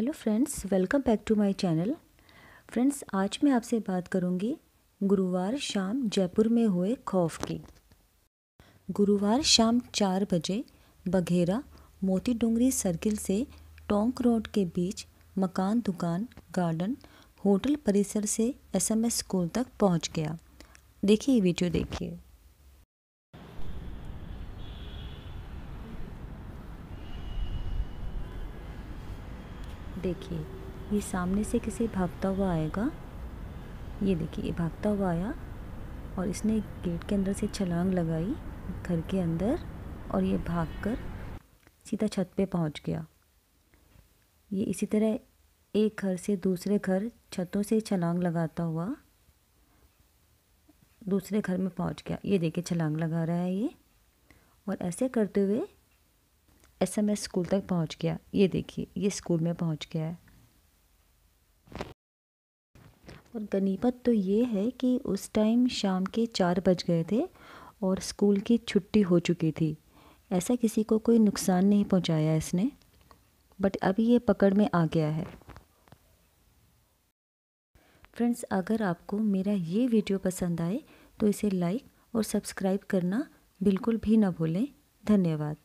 Hello friends welcome back to my channel friends आज मैं आपसे बात करूँगी गुरुवार शाम जयपुर में हुए खौफ की। गुरुवार शाम चार बजे बघेरा मोती डोंगरी सर्किल से टोंक रोड के बीच मकान दुकान गार्डन होटल परिसर से एसएमएस स्कूल तक पहुँच गया। देखिए वीडियो देखिए। देखिए, ये सामने से किसी भागता हुआ आएगा? ये देखिए, ये भागता हुआ आया और इसने गेट के अंदर से छलांग लगाई घर के अंदर और ये भागकर सीधा छत पे पहुँच गया। ये इसी तरह एक घर से दूसरे घर छतों से छलांग लगाता हुआ दूसरे घर में पहुँच गया। ये देखिए, छलांग लगा रहा है ये और ऐसे करते हुए एसएमएस स्कूल तक पहुँच गया। ये देखिए, ये स्कूल में पहुँच गया है। और गनीमत तो ये है कि उस टाइम शाम के चार बज गए थे और स्कूल की छुट्टी हो चुकी थी। ऐसा किसी को कोई नुकसान नहीं पहुँचाया इसने, बट अभी ये पकड़ में आ गया है। फ्रेंड्स, अगर आपको मेरा ये वीडियो पसंद आए तो इसे लाइक और सब्सक्राइब करना बिल्कुल भी ना भूलें। धन्यवाद।